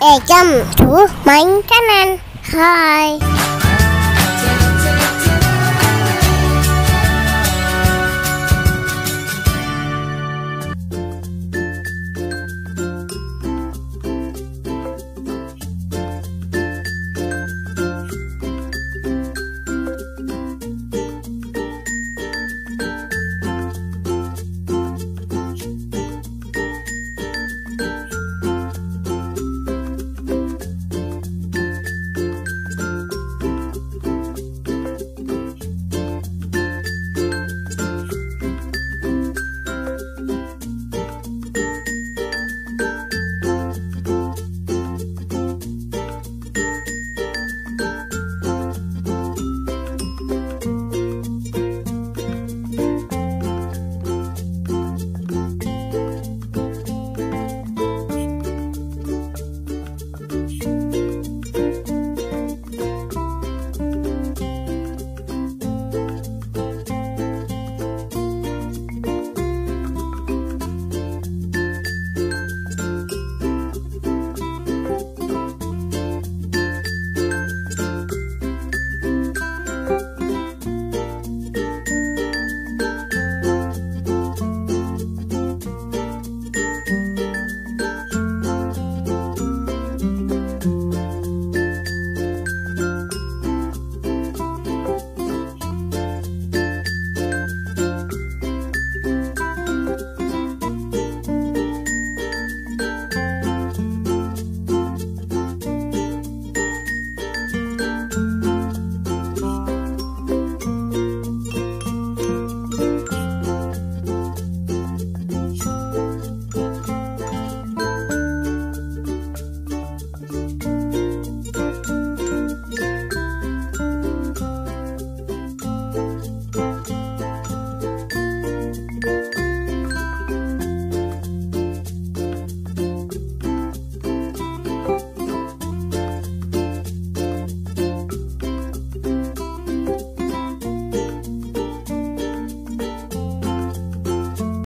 Welcome to my channel. Hi.